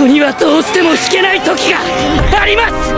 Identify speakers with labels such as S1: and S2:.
S1: 人にはどうしても弾けない時があります